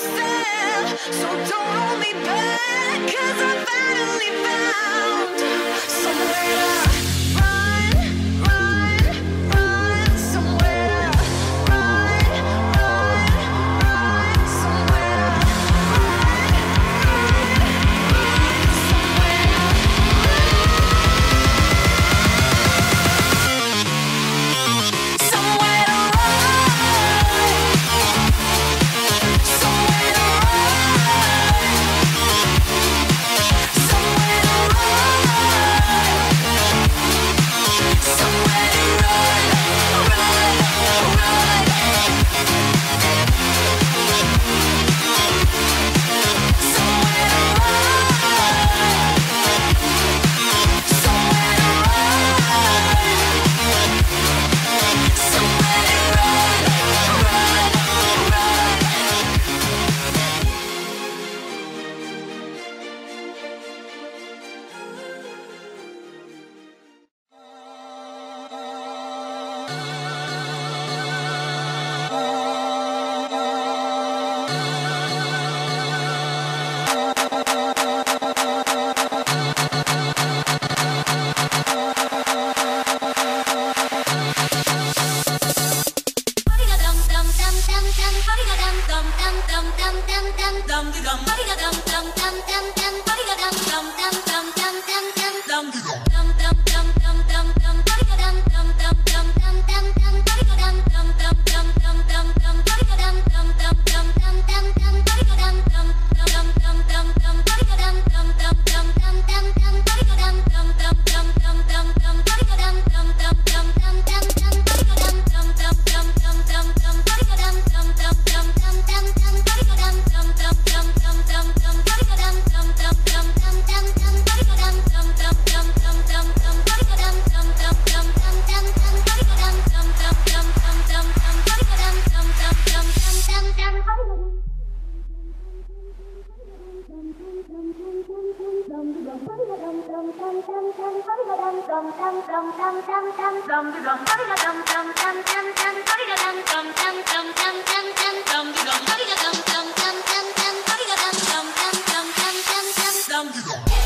somewhere Dum dum dum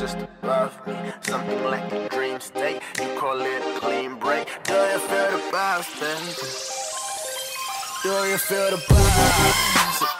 just above me. Something like a dream state, you call it a clean break. Do you feel the vibes, baby? Do you feel the vibes?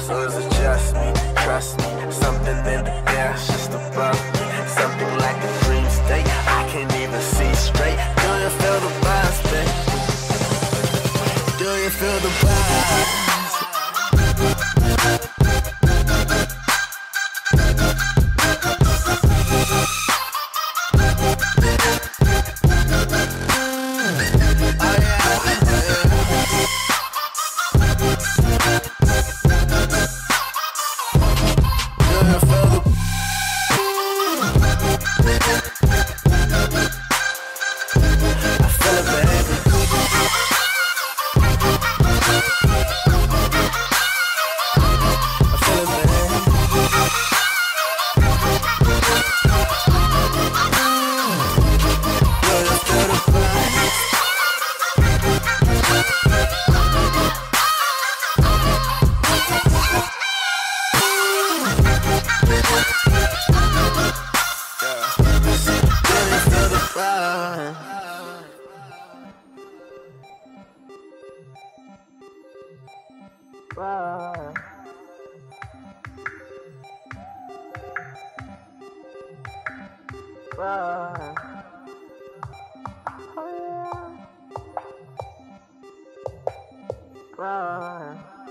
so it just me. Trust me, something in the air, just above far. Far.